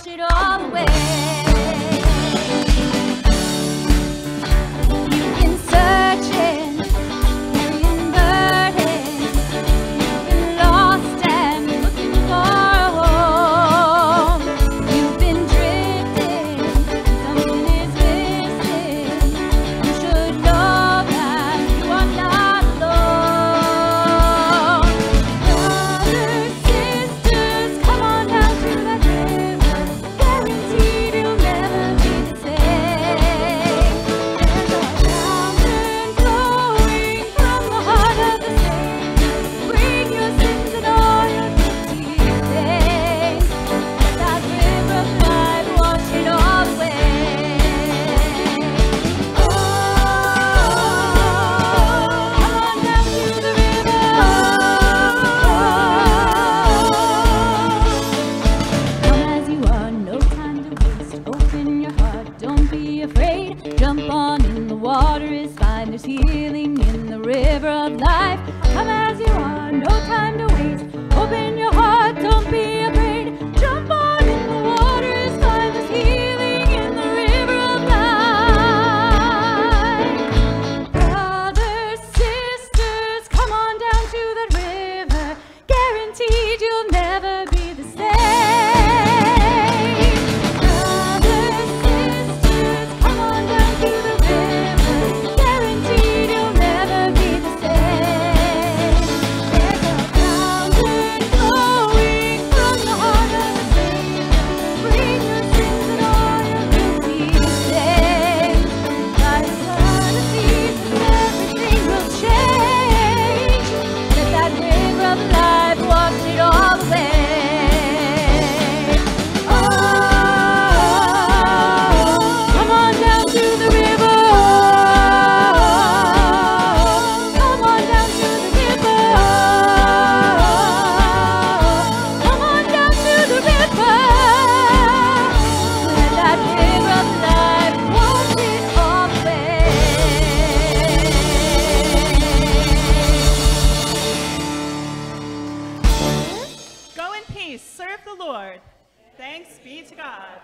wash it all away. Jump on in the water is fine. There's healing in the river of life. Come as you are, no time to waste. Open your heart, don't be afraid. Jump on in the water is fine. There's healing in the river of life. Brothers, sisters, come on down to that river. Guaranteed you'll never. peace, serve the Lord. Thanks be to God.